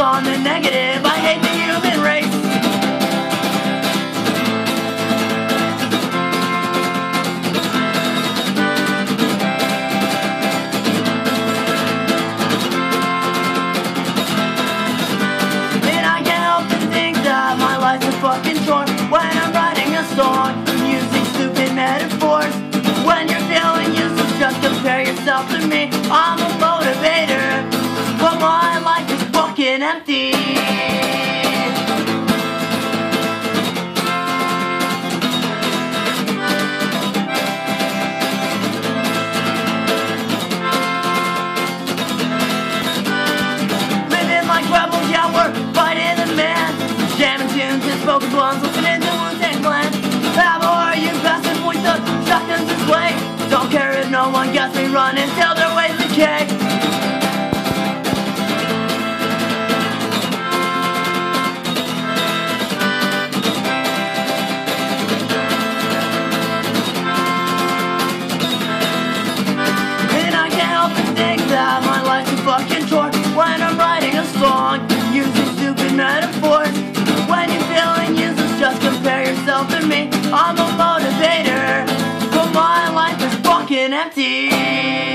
on the negative. I hate the human race. and empty. Living like rebels, yeah, we're fighting the man. Jamming tunes and spoken ones, listening to Wu-Tang Clan. Have or you passing with the shotguns this way. Don't care if no one gets me running, tell their ways to cake. Motivator, but my life is fucking empty.